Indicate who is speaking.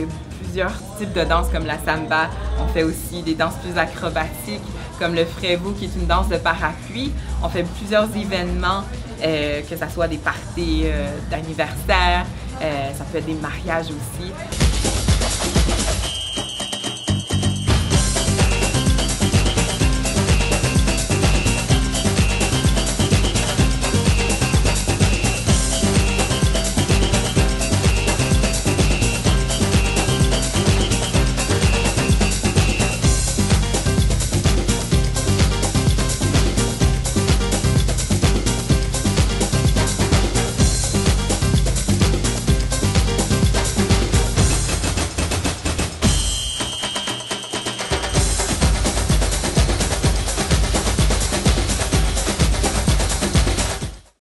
Speaker 1: fait plusieurs types de danses comme la samba. On fait aussi des danses plus acrobatiques comme le frevo qui est une danse de parapluie. On fait plusieurs événements, euh, que ce soit des parties euh, d'anniversaire, euh, ça peut être des mariages aussi.